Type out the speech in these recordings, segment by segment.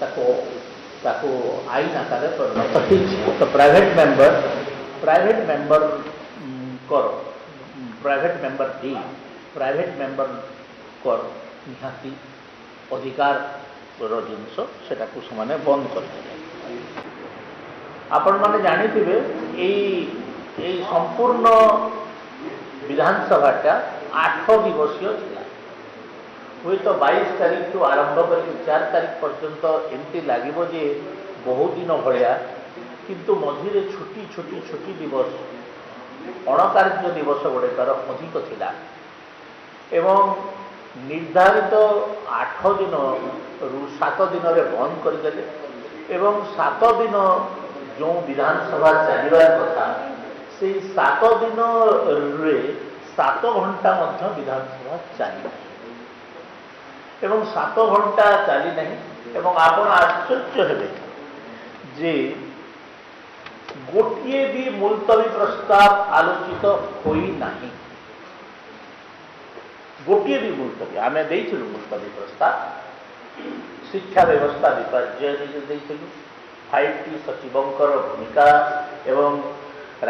तक ताको आई ना करे पर प्रतीक तो प्राइवेट मेंबर प्राइवेट मेंबर करो प्राइवेट मेंबर दी प्राइवेट मेंबर कर निहाती अधिकार जिनसा को बंद कर आपण मैंने जानते संपूर्ण विधानसभा आठ दिवसीय था ହୁଏତ ବାଇଶ ତାରିଖଠୁ ଆରମ୍ଭ କରି ଚାର ତାରିଖ ପର୍ଯ୍ୟନ୍ତ ଏମିତି ଲାଗିବ ଯେ ବହୁଦିନ ଭଳିଆ କିନ୍ତୁ ମଝିରେ ଛୁଟି ଛୁଟି ଛୁଟି ଦିବସ ଅଣକାର୍ଯ୍ୟ ଦିବସ ଗୁଡ଼ିକର ଅଧିକ ଥିଲା ଏବଂ ନିର୍ଦ୍ଧାରିତ ଆଠ ଦିନରୁ ସାତ ଦିନରେ ବନ୍ଦ କରିଦେଲେ ଏବଂ ସାତ ଦିନ ଯେଉଁ ବିଧାନସଭା ଚାଲିବା କଥା ସେଇ ସାତ ଦିନରେ ସାତ ଘଣ୍ଟା ମଧ୍ୟ ବିଧାନସଭା ଚାଲିଲା এবং সাত ঘন্টা চালি ନାହିଁ এবং ଆପଣ ଆଶ୍ଚର୍ଯ୍ୟ ହେବେ ଯେ ଗୋଟିଏ ବି ମୁଲତବୀ ପ୍ରସ୍ତାବ ଆଲୋଚିତ ହୋଇନାହିଁ ଗୋଟିଏ ବି ମୁଲତବୀ ଆମେ ଦେଇଥିଲୁ ମୁଲତବୀ ପ୍ରସ୍ତାବ ଶିକ୍ଷା ବ୍ୟବସ୍ଥା ବିପର୍ଯ୍ୟୟ ଦେଇଥିଲୁ ଫାଇଭ୍ ଟି ସଚିବଙ୍କର ଭୂମିକା ଏବଂ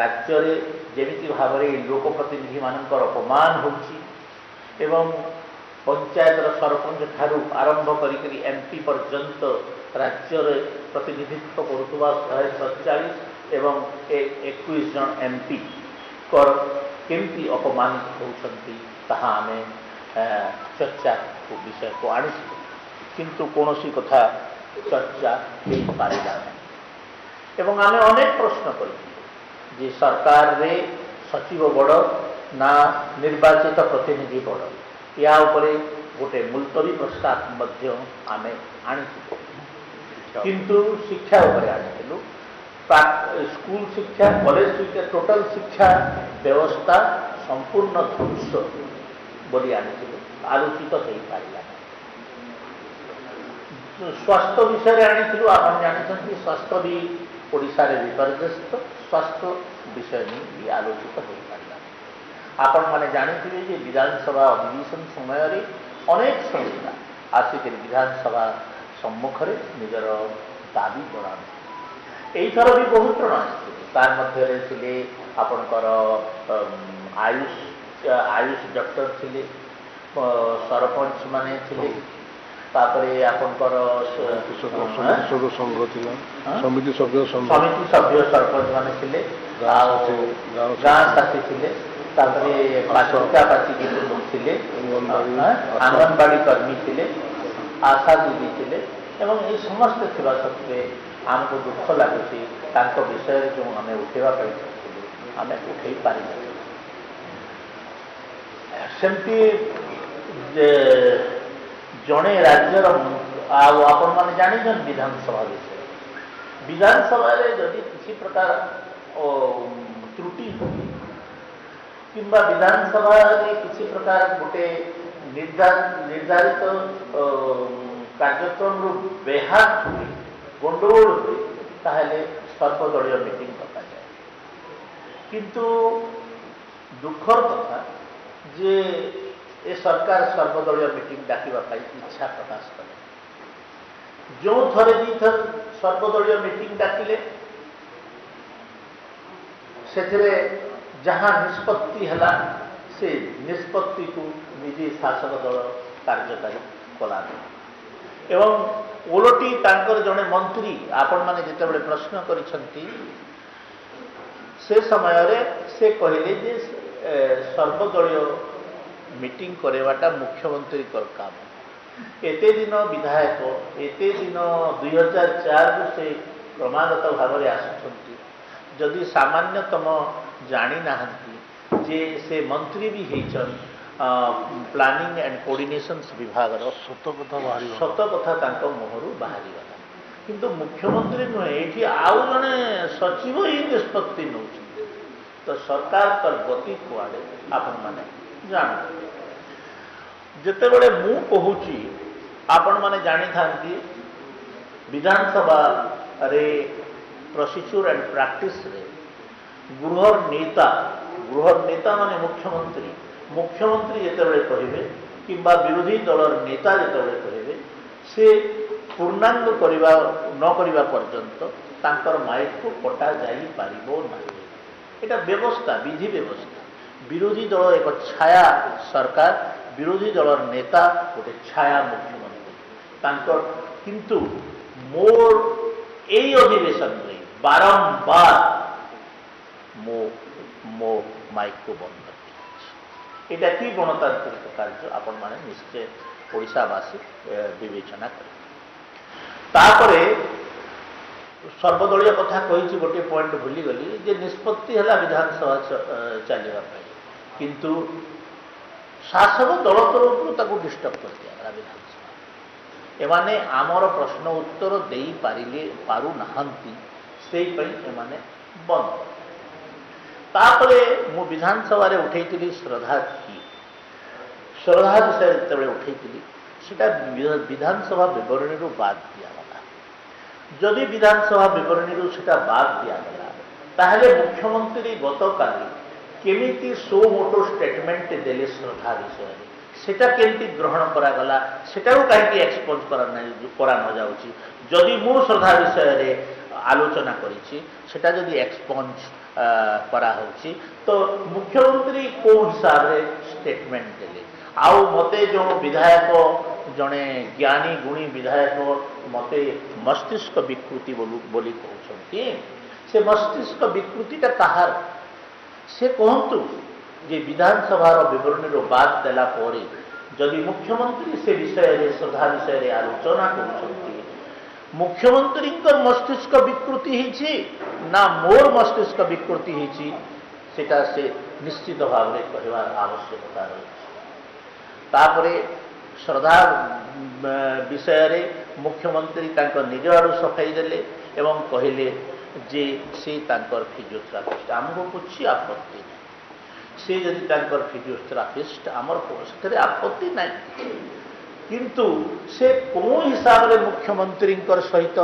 ରାଜ୍ୟରେ ଯେମିତି ଭାବରେ ଲୋକପ୍ରତିନିଧିମାନଙ୍କର ଅପମାନ ହେଉଛି ଏବଂ ପଞ୍ଚାୟତର ସରପଞ୍ଚଠାରୁ ଆରମ୍ଭ କରିକରି ଏମ୍ପି ପର୍ଯ୍ୟନ୍ତ ରାଜ୍ୟରେ ପ୍ରତିନିଧିତ୍ୱ କରୁଥିବା ଶହେ ସତଚାଳିଶ ଏବଂ ଏକୋଇଶ ଜଣ ଏମ୍ପି କେମିତି ଅପମାନିତ ହେଉଛନ୍ତି ତାହା ଆମେ ଚର୍ଚ୍ଚାକୁ ବିଷୟକୁ ଆଣିଛୁ କିନ୍ତୁ କୌଣସି କଥା ଚର୍ଚ୍ଚା ହେଇପାରିଲା ନାହିଁ ଏବଂ ଆମେ ଅନେକ ପ୍ରଶ୍ନ କରିଥିଲୁ ଯେ ସରକାରରେ ସଚିବ ବଡ଼ ନା ନିର୍ବାଚିତ ପ୍ରତିନିଧି ବଡ଼ या उपरे गोटे मुलतवी प्रस्ताव आम आंतु शिक्षा उपरे स्कूल शिक्षा कॉलेज शिक्षा टोटल शिक्षा व्यवस्था संपूर्ण ध्वंस बोली आनी आलोचित हो पार स्वास्थ्य विषय आनी जानते स्वास्थ्य भी ओडार विपर्यस्त स्वास्थ्य विषय नहीं आलोचित हो આપણને જાણીતી રહી કે વિધાનસભા અધિવેશન સમયરે ଅନେକ ସଂସ୍ଥା ଆସିକରି ବିଧାନସଭା ସମ୍ମୁଖରେ ନିଜର ଦାବି ଜଣାନ୍ତି ଏଇଥର ବି ବହୁତ ଜଣ ଆସିଥିଲେ ତାର ମଧ୍ୟରେ ଥିଲେ ଆପଣଙ୍କର ଆୟୁଷ ଆୟୁଷ ଡକ୍ଟର ଥିଲେ ସରପଞ୍ଚମାନେ ଥିଲେ তারপরে এখন করো সংঘ হ্যাঁ, হ্যাঁ? ছিল সমিতি সভ্য সমিতি সভ্য সরপঞ্চ মানে ছিলে গাঁ সাথী ছিলে তারপরে পাশাপাশি কিছু লোক ছিলে হ্যাঁ? আচ্ছা। আঙ্গনবাড়ি কর্মী ছিলে আশা দিদি ছিলে এবং এই সমস্ত ଥିବା সত্ত্বে ଆମକୁ ଦୁଃଖ ଲାଗୁଛି ତାଙ୍କ ବିଷୟରେ ଯେଉଁ ଆମେ ଉଠେଇବା ପାଇଁ আমি ଆମେ ଉଠେଇ সেমতি ସେମିତି ଯେ জনে রাজ্যর আৰু আৰু आपण মানে জানেনে বিধানসভাৰ বিধানসভাত যদি কি কি প্ৰকাৰ অ ত্রুটি হয় কিংবা বিধানসভাতই কি কি প্ৰকাৰ ঘটে নিৰ্ধাৰিত কাৰ্যত্বৰূপ বেহাল গণ্ডগোল হয় তহলে স্বৰপদীয় মিটিং কৰা যায় কিন্তু দুখৰ কথা যে ଏ ସରକାର ସର୍ବଦଳୀୟ ମିଟିଂ ଡାକିବା ପାଇଁ ଇଚ୍ଛା ପ୍ରକାଶ କଲେ ଯେଉଁ ଥରେ ଦୁଇଥର ସର୍ବଦଳୀୟ ମିଟିଂ ଡାକିଲେ ସେଥିରେ ଯାହା ନିଷ୍ପତ୍ତି ହେଲା ସେ ନିଷ୍ପତ୍ତିକୁ ନିଜେ ଶାସକ ଦଳ କାର୍ଯ୍ୟକାରୀ କଲାନି ଏବଂ ଓଲଟି ତାଙ୍କର ଜଣେ ମନ୍ତ୍ରୀ ଆପଣମାନେ ଯେତେବେଳେ ପ୍ରଶ୍ନ କରିଛନ୍ତି ସେ ସମୟରେ ସେ କହିଲେ ଯେ ସର୍ବଦଳୀୟ मीटिंग करवाटा मुख्यमंत्री काम एत दिन विधायक एत दिन दुई हजार चार रु से क्रमगत भाव आसि सामान्यतम जाणिना जे से मंत्री भी हो प्लानिंग एंड कोऑर्डिनेशन विभाग सत कथा मुहर बाहर कि मुख्यमंत्री नुहे ये आउ जे सचिव ही निष्पत्ति नौ तो सरकार गति कड़े आपण मैंने ଜାଣ ଯେତେବେଳେ ମୁଁ କହୁଛି ଆପଣମାନେ ଜାଣିଥାନ୍ତି ବିଧାନସଭାରେ ପ୍ରସିଚ୍ୟୁର ଆଣ୍ଡ ପ୍ରାକ୍ଟିସରେ ଗୃହର ନେତା ଗୃହର ନେତାମାନେ ମୁଖ୍ୟମନ୍ତ୍ରୀ ମୁଖ୍ୟମନ୍ତ୍ରୀ ଯେତେବେଳେ କହିବେ କିମ୍ବା ବିରୋଧୀ ଦଳର ନେତା ଯେତେବେଳେ କହିବେ ସେ ପୂର୍ଣ୍ଣାଙ୍ଗ କରିବା ନ କରିବା ପର୍ଯ୍ୟନ୍ତ ତାଙ୍କର ମାଇକ୍କୁ କଟାଯାଇପାରିବ ନାହିଁ এটা ব্যবস্থা বিধি ব্যবস্থা বিরোধী দল এক ছায়া সরকার বিরোধী দলের নেতা গোটে ছায়া মুখ্যমন্ত্রী তাঙ্কর কিন্তু মোর এই অধিবেশন বারম্বার মো মো মাইকু বন্ধ এটা কি গণতান্ত্রিক কার্য আপন মানে নিশ্চয় ওড়িশাবাসী বিবেচনা করে তারপরে সর্বদলীয় কথা কইছি গোটিয়ে পয়েন্ট ভুলি গলি যে নিষ্পত্তি হল বিধানসভা চালা কিন্তু শাসক দল তরফর তা ডিস্টর্ব করে দিয়েগলা বিধানসভা এমানে আমার প্রশ্ন উত্তর দেই পারিলে পারু নাহান্তি সেইপাই এমানে বন্ধ তাপরে মু বিধানসভায় উঠাইছিলি শ্রদ্ধা কি শ্রদ্ধা বিষয়ে যেতবে উঠাইছিলি সেটা বিধানসভা বিবরণী বাদ দিয়া যদি বিধানসভা বিবরণীরু সেটা বাদ গেল তাহলে মুখ্যমন্ত্রী ଗତକାଲି କେମିତି সো মোটো স্টেটমেন্ট ଦେଲେ শ্রদ্ধা ବିଷୟରେ সেটা কেমতি গ্রহণ করা গলা সেটাও কাহিকি এক্সপোজ করা নাই করানো যাচ্ছে যদি মু শ্রদ্ধা বিষয়ে আলোচনা করেছি সেটা যদি এক্সপোজ করা হচ্ছে তো মুখ্যমন্ত্রী কেউ হিসাবে স্টেটমেন্ট দেলে আও মতে যে বিধায়ক जड़े ज्ञानी गुणी विधायक मत मस्तिष्क विकृति बोली कहते से मस्तिष्क विकृति कहार से कहतु जे विधानसभा बरणी बात देलापर जदि मुख्यमंत्री से विषय श्रद्धा विषय आलोचना कर मुख्यमंत्री मस्तिष्क विकृति ना मोर मस्तिष्क विकृति से निश्चित भाव में कहार आवश्यकता रही तापरे ଶ୍ରଦ୍ଧା ବିଷୟରେ ମୁଖ୍ୟମନ୍ତ୍ରୀ ତାଙ୍କ ନିଜ ଆଡ଼ୁ ସଫେଇ ଦେଲେ ଏବଂ କହିଲେ ଯେ ସେ ତାଙ୍କର ଫିଜିଓଥେରାପିଷ୍ଟ ଆମକୁ କିଛି ଆପତ୍ତି ନାହିଁ ସେ ଯଦି ତାଙ୍କର ଫିଜିଓଥେରାପିଷ୍ଟ ଆମର ସେଥିରେ ଆପତ୍ତି ନାହିଁ କିନ୍ତୁ ସେ କେଉଁ ହିସାବରେ ମୁଖ୍ୟମନ୍ତ୍ରୀଙ୍କର ସହିତ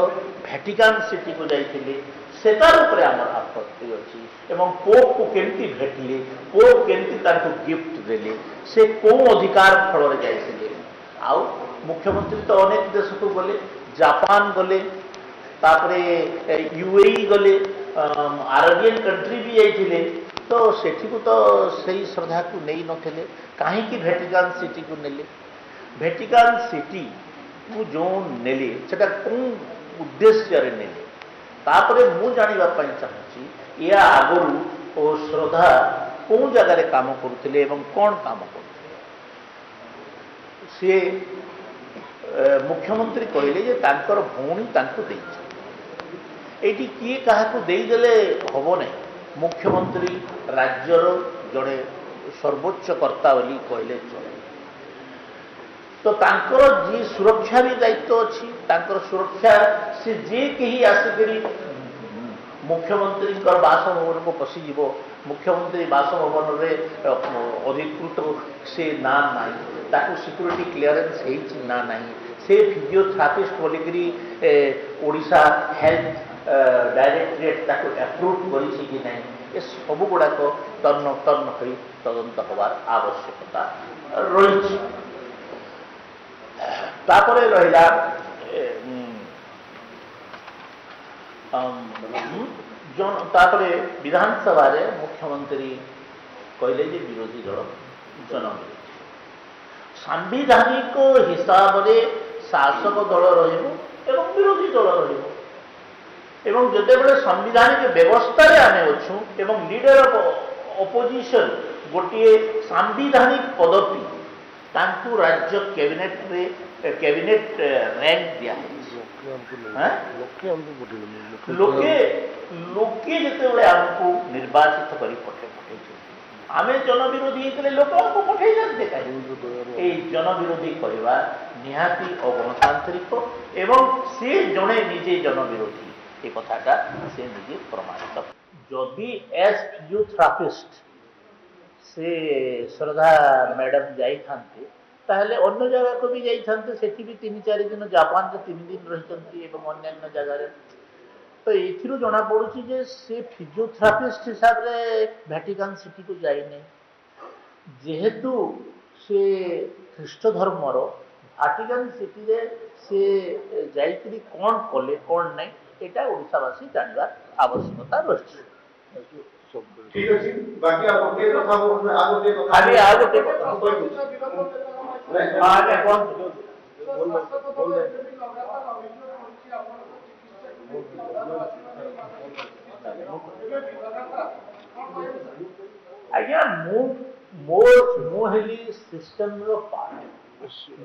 ଭ୍ୟାଟିକାନ୍ ସିଟିକୁ ଯାଇଥିଲେ ସେତାର ଉପରେ ଆମର ଆପତ୍ତି ଅଛି ଏବଂ ପୋପକୁ କେମିତି ଭେଟିଲେ ପୋପ କେମିତି ତାଙ୍କୁ ଗିଫ୍ଟ ଦେଲେ ସେ କେଉଁ ଅଧିକାର ଫଳରେ ଯାଇଥିଲେ आ मुख्यमंत्री तो अनेक देश को गले जापान गले यूए e गले आरबियान कंट्री भी जाइले तो से तो सही श्रद्धा को नहीं नथिले कहीं भेटिकान सिटी को नेले भेटिकान सिटी को जो नेले से कौन उद्देश्य नेले जानवाप चाहिए या आगर श्रद्धा कौ जगार कम करुले कौन कम करुले ସିଏ ମୁଖ୍ୟମନ୍ତ୍ରୀ କହିଲେ ଯେ ତାଙ୍କର ଭଉଣୀ ତାଙ୍କୁ ଦେଇଛି ଏଇଠି କିଏ କାହାକୁ ଦେଇଦେଲେ ହେବ ନାହିଁ ମୁଖ୍ୟମନ୍ତ୍ରୀ ରାଜ୍ୟର ଜଣେ ସର୍ବୋଚ୍ଚ କର୍ତ୍ତା ବୋଲି କହିଲେ ଚଳେ ତ ତାଙ୍କର ଯିଏ ସୁରକ୍ଷା ବି ଦାୟିତ୍ୱ ଅଛି ତାଙ୍କର ସୁରକ୍ଷା ସେ ଯିଏ କେହି ଆସିକରି ମୁଖ୍ୟମନ୍ତ୍ରୀଙ୍କର ବାସଭବନକୁ ପଶିଯିବ ମୁଖ୍ୟମନ୍ତ୍ରୀ ବାସଭବନରେ ଅଧିକୃତ ସେ ନାଁ ନାହିଁ ତାକୁ ସିକ୍ୟୁରିଟି କ୍ଲିୟରେନ୍ସ ହେଇଛି ନା ନାହିଁ ସେ ଫିଜିଓଥେରାପିଷ୍ଟ ବୋଲିକିରି ଓଡ଼ିଶା ହେଲ୍ଥ ଡାଇରେକ୍ଟରେଟ୍ ତାକୁ ଆପ୍ରୁଭ୍ କରିଛି କି ନାହିଁ ଏସବୁ ଗୁଡ଼ାକ ତନ୍ନ ତନ୍ନ କରି ତଦନ୍ତ ହେବାର ଆବଶ୍ୟକତା ରହିଛି ତାପରେ ରହିଲା ତାପରେ ବିଧାନସଭାରେ ମୁଖ୍ୟମନ୍ତ୍ରୀ କହିଲେ ଯେ ବିରୋଧୀ ଦଳ ଜନବିରୋଧୀ ସାମ୍ବିଧାନିକ ହିସାବରେ ଶାସକ ଦଳ ରହିବ ଏବଂ ବିରୋଧୀ ଦଳ ରହିବ এবং যেতবে সাংবিধানিক ব্যবস্থায় আমি অছু এবং লিডর অফ অপোজিশন গোটিয়ে সাংবিধানিক পদবী তাঁকু রাজ্য ক্যাবিনেট ক্যাবিনেট র্যাঙ্ক દિયા হ্যাঁ? লোকে লোকে যেতবে আমি নির্বাচিত করে পঠে আমি জনবিরোধী হয়েছিল লোক আমি পঠাই যাতে এই জনবিরোধী করা নিহতি অগণতান্ত্রিক এবং সে জনে নিজে জনবিরোধী এ কথাটা সে নিজে প্রমাণিত যদি এস ফিজিওথেরাপিস্ট ସେ ଶ୍ରଦ୍ଧା ମ୍ୟାଡ଼ାମ୍ ଯାଇଥାନ୍ତି ତାହେଲେ ଅନ୍ୟ ଜାଗାକୁ ବି ଯାଇଥାନ୍ତେ ସେଠି ବି ତିନି ଚାରି ଦିନ ଜାପାନରେ ତିନି ଦିନ ରହିଛନ୍ତି ଏବଂ ଅନ୍ୟାନ୍ୟ ଜାଗାରେ ତ ଏଥିରୁ ଜଣାପଡ଼ୁଛି ଯେ ସେ ଫିଜିଓଥେରାପିଷ୍ଟ ହିସାବରେ ଭ୍ୟାଟିକାନ୍ ସିଟିକୁ ଯାଇନି ଯେହେତୁ ସେ ଖ୍ରୀଷ୍ଟ ଧର୍ମର ଭାଟିକାନ୍ ସିଟିରେ ସେ ଯାଇକରି କ'ଣ କଲେ କ'ଣ ନାହିଁ ଏଇଟା ଓଡ଼ିଶାବାସୀ ଜାଣିବା ଆବଶ୍ୟକତା ରହିଛି system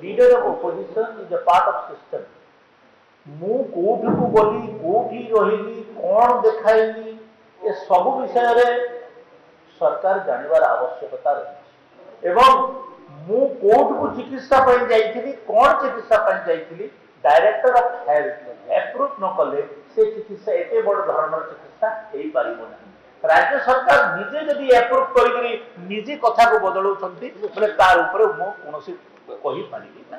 leader of opposition is a part of system मो कोठी को गली कोठी रहली कौन देखायली সব বিষয়ে সরকার জানবার আবশ্যকতা রয়েছে এবং মু কোড কো চিকিৎসা পই যাইছিলি কোন চিকিৎসা পই যাইছিলি ডাইরেক্টর অফ হেলথ নো অ্যাপ্রুভ নকলে সেই চিকিৎসা এত বড় ধরনের চিকিৎসা হেই পারিব না রাজ্য সরকার নিজে যদি অ্যাপ্রুভ করে নিজি কথা কো বদলউছন্তি মানে তার উপরে মু কোনসি কই পারিব না